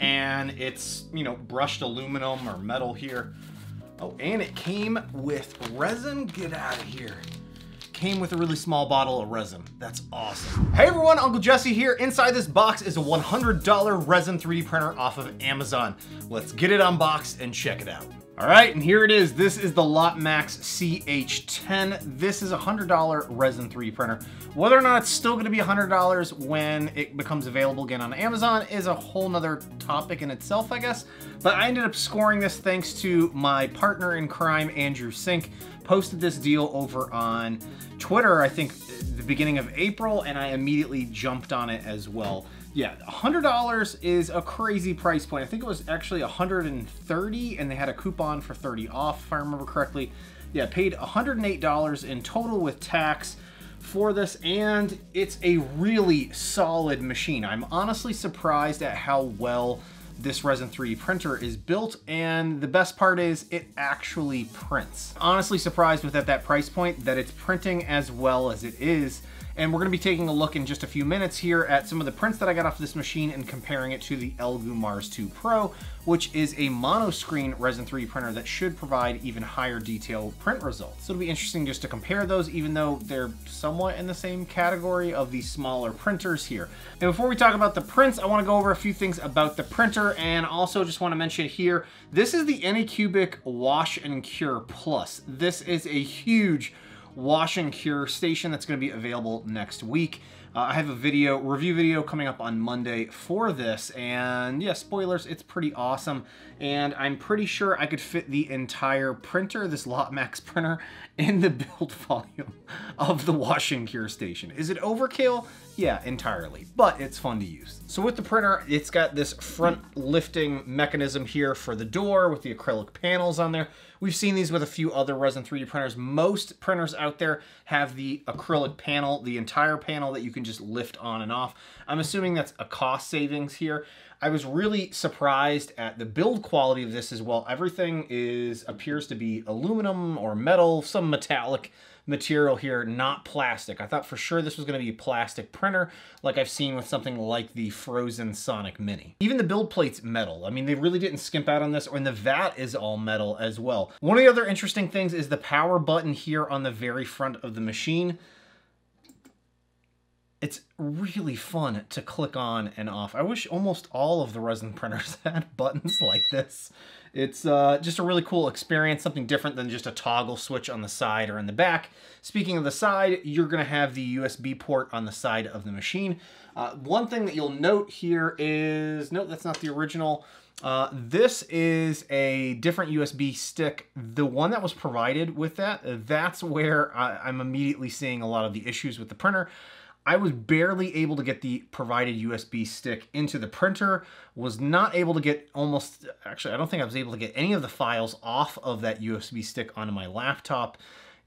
and it's, you know, brushed aluminum or metal here. Oh, and it came with resin. Get out of here. Came with a really small bottle of resin. That's awesome. Hey everyone, Uncle Jessy here. Inside this box is a $100 resin 3D printer off of Amazon. Let's get it unboxed and check it out. All right, and here it is. This is the Lotmaxx CH10. This is a $100 resin 3D printer. Whether or not it's still gonna be $100 when it becomes available again on Amazon is a whole nother topic in itself, I guess. But I ended up scoring this thanks to my partner in crime, Andrew Sink, posted this deal over on Twitter, I think the beginning of April, and I immediately jumped on it as well yeah, $100 is a crazy price point. I think it was actually 130 and they had a coupon for 30 off if I remember correctly. Yeah, paid $108 in total with tax for this and it's a really solid machine. I'm honestly surprised at how well this Resin 3D printer is built and the best part is it actually prints. Honestly surprised with at that price point that it's printing as well as it is and we're gonna be taking a look in just a few minutes here at some of the prints that I got off this machine and comparing it to the Elegoo Mars 2 Pro, which is a mono screen Resin 3 printer that should provide even higher detail print results. So it'll be interesting just to compare those, even though they're somewhat in the same category of the smaller printers here. And before we talk about the prints, I wanna go over a few things about the printer and also just wanna mention here, this is the Anycubic Wash and Cure Plus. This is a huge wash and cure station that's going to be available next week. Uh, I have a video, review video coming up on Monday for this, and yeah, spoilers, it's pretty awesome, and I'm pretty sure I could fit the entire printer, this Lotmaxx printer, in the build volume of the wash and cure station. Is it overkill? Yeah, entirely, but it's fun to use. So with the printer, it's got this front lifting mechanism here for the door with the acrylic panels on there. We've seen these with a few other resin 3D printers. Most printers out there have the acrylic panel, the entire panel that you can just lift on and off. I'm assuming that's a cost savings here. I was really surprised at the build quality of this as well. Everything is appears to be aluminum or metal, some metallic material here, not plastic. I thought for sure this was gonna be a plastic printer, like I've seen with something like the Phrozen Sonic Mini. Even the build plate's metal. I mean, they really didn't skimp out on this, and the vat is all metal as well. One of the other interesting things is the power button here on the very front of the machine it's really fun to click on and off. I wish almost all of the resin printers had buttons like this. It's uh, just a really cool experience, something different than just a toggle switch on the side or in the back. Speaking of the side, you're gonna have the USB port on the side of the machine. Uh, one thing that you'll note here is, no, that's not the original. Uh, this is a different USB stick. The one that was provided with that, that's where I, I'm immediately seeing a lot of the issues with the printer. I was barely able to get the provided USB stick into the printer, was not able to get almost, actually, I don't think I was able to get any of the files off of that USB stick onto my laptop.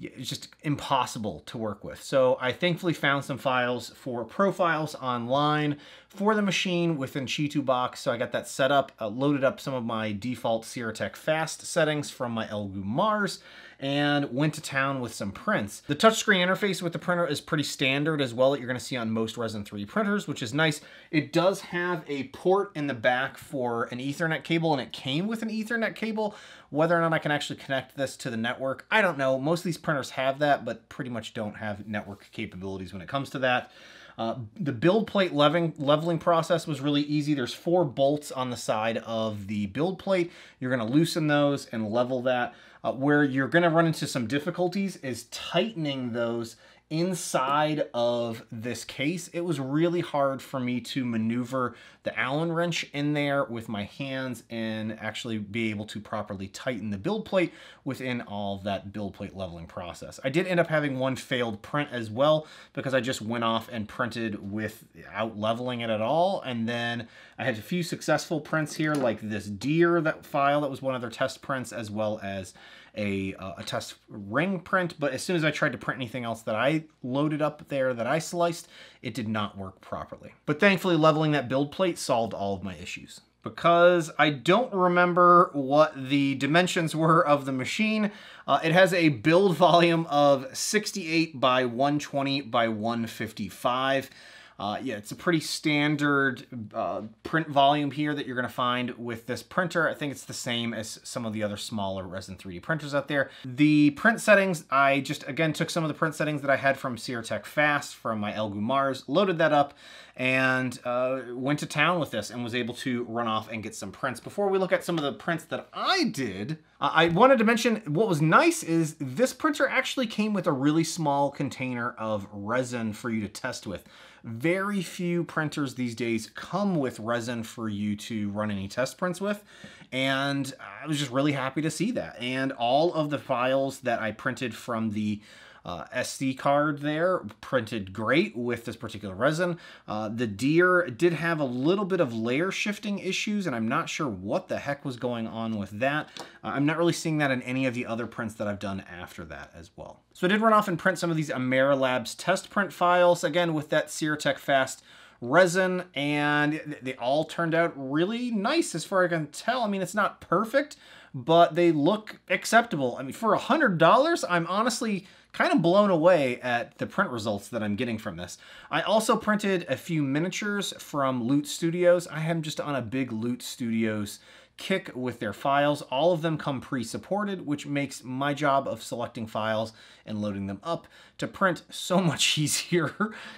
It's just impossible to work with. So I thankfully found some files for profiles online for the machine within Chitubox. So I got that set up, uh, loaded up some of my default Siraya Tech Fast settings from my Elegoo Mars, and went to town with some prints. The touchscreen interface with the printer is pretty standard as well that you're gonna see on most Resin 3 printers, which is nice. It does have a port in the back for an ethernet cable and it came with an ethernet cable. Whether or not I can actually connect this to the network, I don't know. Most of these printers have that, but pretty much don't have network capabilities when it comes to that. Uh, the build plate leveling, leveling process was really easy. There's four bolts on the side of the build plate. You're gonna loosen those and level that. Uh, where you're gonna run into some difficulties is tightening those inside of this case, it was really hard for me to maneuver the Allen wrench in there with my hands and actually be able to properly tighten the build plate within all that build plate leveling process. I did end up having one failed print as well because I just went off and printed without leveling it at all. And then I had a few successful prints here like this deer that file that was one of their test prints as well as a, uh, a test ring print, but as soon as I tried to print anything else that I loaded up there that I sliced, it did not work properly. But thankfully leveling that build plate solved all of my issues. Because I don't remember what the dimensions were of the machine, uh, it has a build volume of 68 by 120 by 155. Uh, yeah, it's a pretty standard uh, print volume here that you're going to find with this printer. I think it's the same as some of the other smaller Resin 3D printers out there. The print settings, I just, again, took some of the print settings that I had from Siraya Tech Fast from my Elegoo Mars, loaded that up, and uh, went to town with this and was able to run off and get some prints. Before we look at some of the prints that I did, uh, I wanted to mention what was nice is this printer actually came with a really small container of resin for you to test with. Very few printers these days come with resin for you to run any test prints with. And I was just really happy to see that. And all of the files that I printed from the uh, SD card there, printed great with this particular resin. Uh, the deer did have a little bit of layer shifting issues, and I'm not sure what the heck was going on with that. Uh, I'm not really seeing that in any of the other prints that I've done after that as well. So I did run off and print some of these Ameralabs test print files, again with that Siraya Tech Fast resin and they all turned out really nice as far as I can tell. I mean, it's not perfect, but they look acceptable. I mean, for a $100, I'm honestly kind of blown away at the print results that I'm getting from this. I also printed a few miniatures from Loot Studios. I am just on a big Loot Studios kick with their files. All of them come pre-supported, which makes my job of selecting files and loading them up to print so much easier.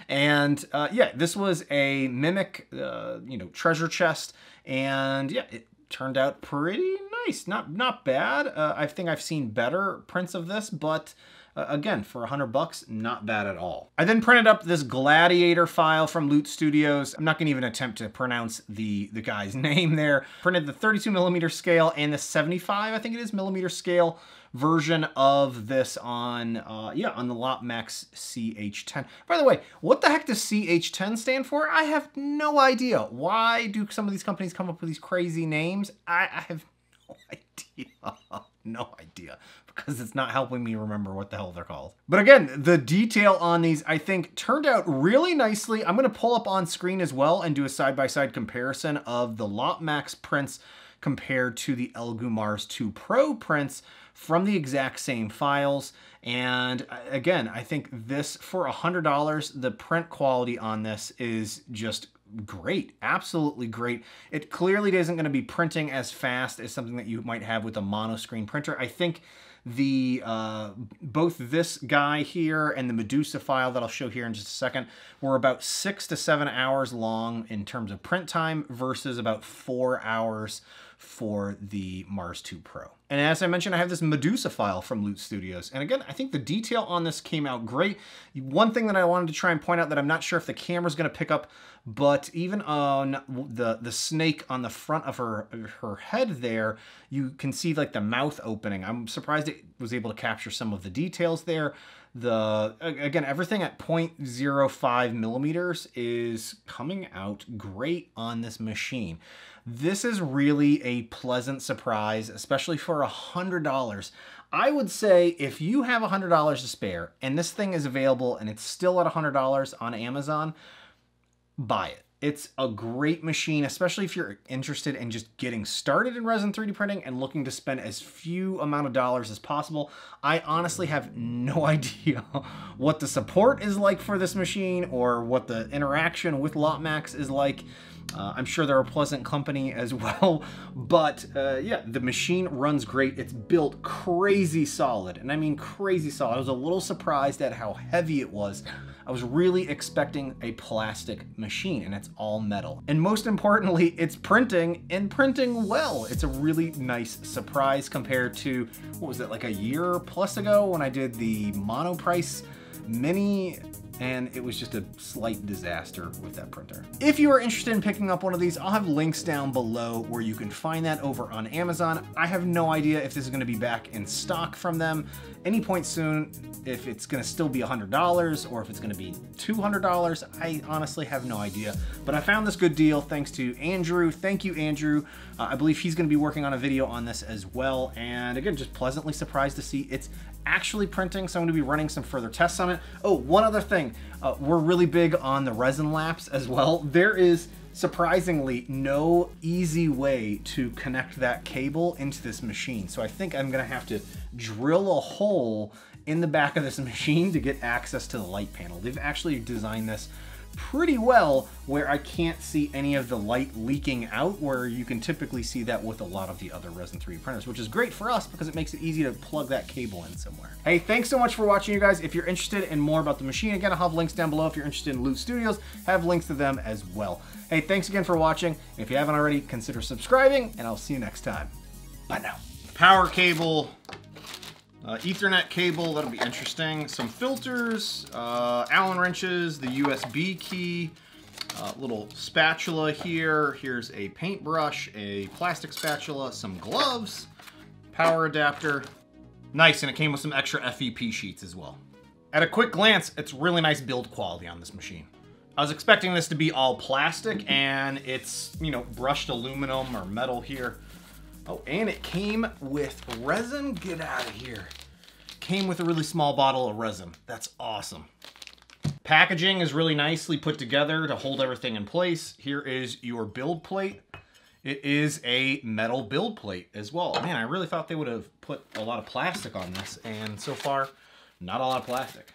and uh, yeah, this was a Mimic, uh, you know, treasure chest. And yeah, it turned out pretty nice. Not, not bad. Uh, I think I've seen better prints of this, but uh, again, for 100 bucks, not bad at all. I then printed up this Gladiator file from Loot Studios. I'm not gonna even attempt to pronounce the, the guy's name there. Printed the 32 millimeter scale and the 75, I think it is, millimeter scale version of this on, uh, yeah, on the Lotmaxx CH10. By the way, what the heck does CH10 stand for? I have no idea. Why do some of these companies come up with these crazy names? I, I have idea. no idea because it's not helping me remember what the hell they're called. But again, the detail on these, I think, turned out really nicely. I'm going to pull up on screen as well and do a side-by-side -side comparison of the Lotmaxx prints compared to the Elegoo Mars 2 Pro prints from the exact same files. And again, I think this, for a $100, the print quality on this is just great, absolutely great. It clearly isn't going to be printing as fast as something that you might have with a mono screen printer. I think the uh, both this guy here and the Medusa file that I'll show here in just a second were about six to seven hours long in terms of print time versus about four hours for the Mars 2 Pro. And as I mentioned, I have this Medusa file from Loot Studios. And again, I think the detail on this came out great. One thing that I wanted to try and point out that I'm not sure if the camera's gonna pick up, but even on the, the snake on the front of her, her head there, you can see like the mouth opening. I'm surprised it was able to capture some of the details there. The Again, everything at 0.05 millimeters is coming out great on this machine. This is really a pleasant surprise, especially for a $100. I would say if you have a $100 to spare and this thing is available and it's still at a $100 on Amazon, buy it. It's a great machine, especially if you're interested in just getting started in resin 3D printing and looking to spend as few amount of dollars as possible. I honestly have no idea what the support is like for this machine or what the interaction with Lotmaxx is like. Uh, I'm sure they're a pleasant company as well, but uh, yeah, the machine runs great. It's built crazy solid, and I mean crazy solid. I was a little surprised at how heavy it was. I was really expecting a plastic machine, and it's all metal. And most importantly, it's printing, and printing well. It's a really nice surprise compared to, what was it, like a year plus ago when I did the Monoprice Mini and it was just a slight disaster with that printer. If you are interested in picking up one of these, I'll have links down below where you can find that over on Amazon. I have no idea if this is gonna be back in stock from them any point soon, if it's gonna still be $100 or if it's gonna be $200, I honestly have no idea. But I found this good deal thanks to Andrew. Thank you, Andrew. Uh, I believe he's gonna be working on a video on this as well. And again, just pleasantly surprised to see it's actually printing, so I'm gonna be running some further tests on it. Oh, one other thing. Uh, we're really big on the ResinLapse as well. There is surprisingly no easy way to connect that cable into this machine. So I think I'm gonna have to drill a hole in the back of this machine to get access to the light panel. They've actually designed this pretty well where I can't see any of the light leaking out where you can typically see that with a lot of the other Resin 3D printers, which is great for us because it makes it easy to plug that cable in somewhere. Hey, thanks so much for watching you guys. If you're interested in more about the machine, again, I'll have links down below. If you're interested in Loot Studios, have links to them as well. Hey, thanks again for watching. If you haven't already, consider subscribing and I'll see you next time. Bye now. Power cable, uh, Ethernet cable, that'll be interesting. Some filters, uh, Allen wrenches, the USB key, uh, little spatula here. Here's a paintbrush, a plastic spatula, some gloves, power adapter. Nice, and it came with some extra FEP sheets as well. At a quick glance, it's really nice build quality on this machine. I was expecting this to be all plastic, and it's, you know, brushed aluminum or metal here. Oh, and it came with resin. Get out of here. Came with a really small bottle of resin. That's awesome. Packaging is really nicely put together to hold everything in place. Here is your build plate. It is a metal build plate as well. Man, I really thought they would have put a lot of plastic on this, and so far, not a lot of plastic.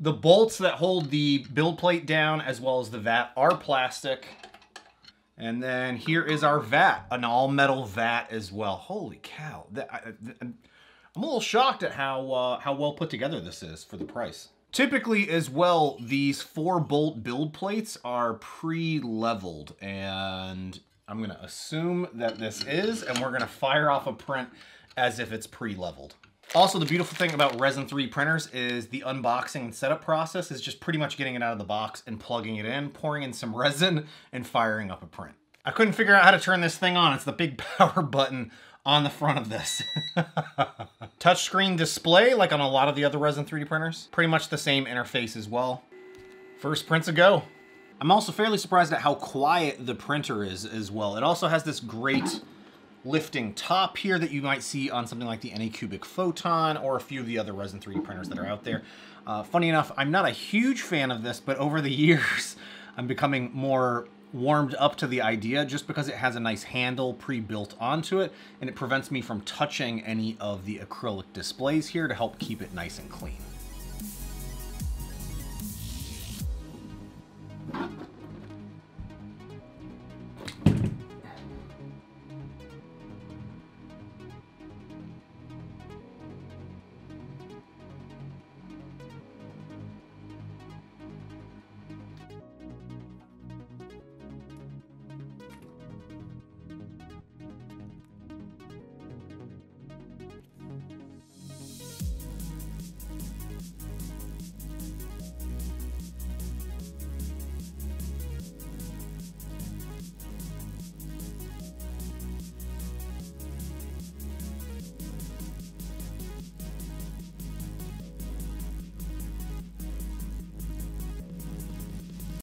The bolts that hold the build plate down as well as the vat are plastic. And then here is our vat, an all metal vat as well. Holy cow. I'm a little shocked at how, uh, how well put together this is for the price. Typically as well, these four bolt build plates are pre-leveled and I'm gonna assume that this is, and we're gonna fire off a print as if it's pre-leveled. Also, the beautiful thing about Resin 3 printers is the unboxing and setup process is just pretty much getting it out of the box and plugging it in, pouring in some resin, and firing up a print. I couldn't figure out how to turn this thing on. It's the big power button on the front of this. Touchscreen display, like on a lot of the other Resin 3D printers. Pretty much the same interface as well. First prints a go. I'm also fairly surprised at how quiet the printer is as well. It also has this great lifting top here that you might see on something like the Anycubic Photon or a few of the other Resin 3D printers that are out there. Uh, funny enough, I'm not a huge fan of this, but over the years, I'm becoming more warmed up to the idea just because it has a nice handle pre-built onto it and it prevents me from touching any of the acrylic displays here to help keep it nice and clean.